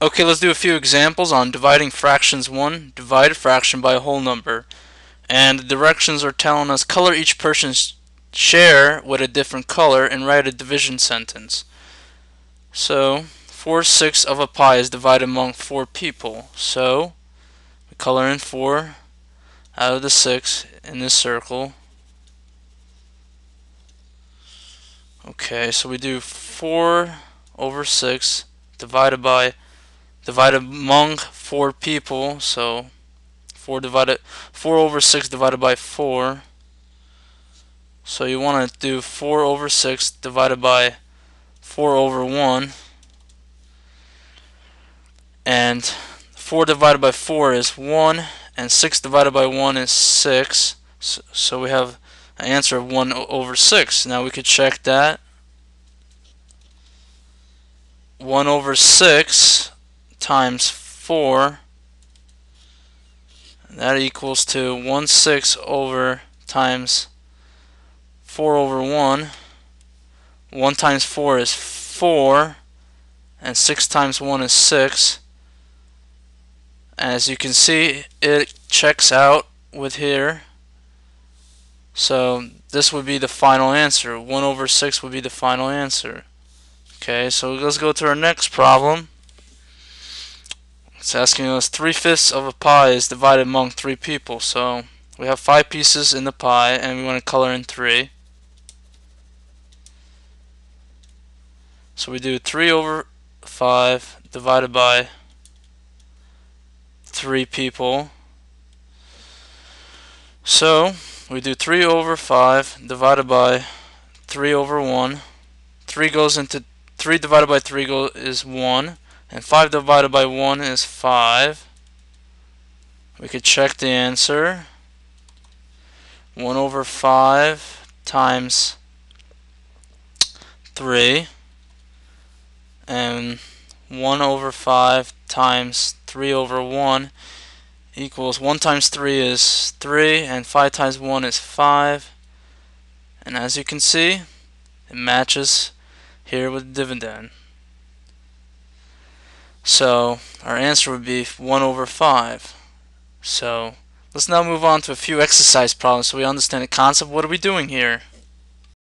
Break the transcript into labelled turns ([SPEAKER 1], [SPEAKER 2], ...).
[SPEAKER 1] Okay, let's do a few examples on dividing fractions 1. Divide a fraction by a whole number. And the directions are telling us color each person's share with a different color and write a division sentence. So, 4 sixths of a pie is divided among 4 people. So, we color in 4 out of the 6 in this circle. Okay, so we do 4 over 6 divided by divided among four people so 4 divided 4 over 6 divided by 4 so you want to do 4 over 6 divided by 4 over 1 and 4 divided by 4 is 1 and 6 divided by 1 is 6 so, we have an answer of 1 over 6 now we could check that. 1 over 6 times 4 that equals to 1 6 over times 4 over 1 1 times 4 is 4 and 6 times 1 is 6 as you can see it checks out with here. So this would be the final answer. 1 over 6 would be the final answer. Okay so let's go to our next problem it's asking us three-fifths of a pie is divided among three people. So we have five pieces in the pie and we want to color in three. So we do 3 over 5 divided by 3 people. So we do 3 over 5 divided by 3 over 1. 3 goes into 3 divided by 3 go, is 1. And 5 divided by 1 is 5. We could check the answer. 1 over 5 times 3. And 1 over 5 times 3 over 1 equals 1 times 3 is 3 and 5 times 1 is 5 and as you can see it matches here with dividend so our answer would be 1 over 5. So let's now move on to a few exercise problems so we understand the concept. What are we doing here?